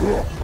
Ugh.